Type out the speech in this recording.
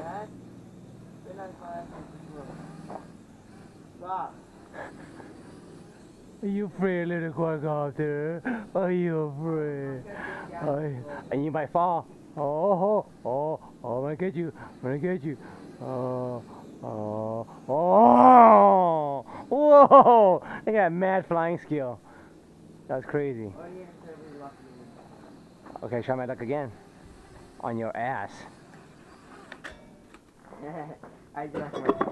Dad, then I find Rock. You afraid, little quadcopter? Are you afraid? Okay, yeah. and you might fall. Oh, oh, oh, oh, I'm gonna get you. I'm gonna get you. Oh, oh, oh. Whoa! They got mad flying skill. That was crazy. Okay, try my luck again. On your ass. I just